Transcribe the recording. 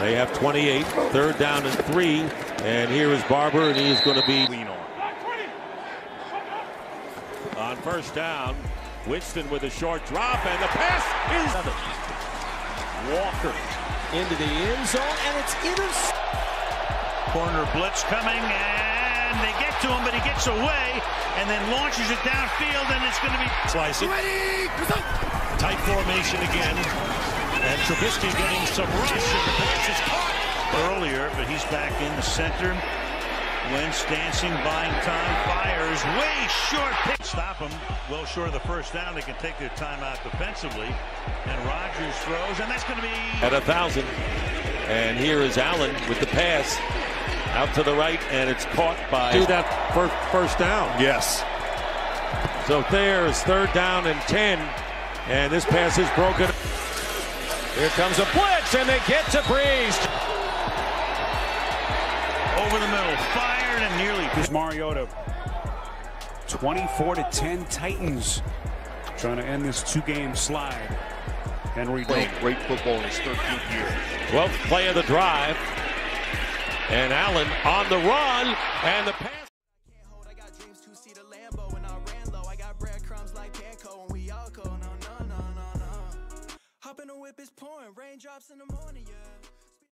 They have 28, third down and three. And here is Barber, and he is going to be lean on. on first down. Winston with a short drop, and the pass is Walker into the end zone, and it's inter. Corner blitz coming, and they get to him, but he gets away, and then launches it downfield, and it's going to be Slicing. Tight formation again. And Trubisky getting some rush, and the pass is caught. earlier, but he's back in the center. Wentz dancing, buying time, fires, way short pick. Stop him, well short of the first down. They can take their time out defensively. And Rodgers throws, and that's going to be at a thousand. And here is Allen with the pass out to the right, and it's caught by do that first first down. Yes. So there is third down and ten, and this pass is broken. Here comes a blitz, and they get to Brees. over the middle, fired and nearly. Here's Mariota. 24 to 10 Titans trying to end this two-game slide. Henry Playing Dunk. great football in his 13th year. 12th play of the drive, and Allen on the run, and the pass. whip is pouring, raindrops in the morning, yeah.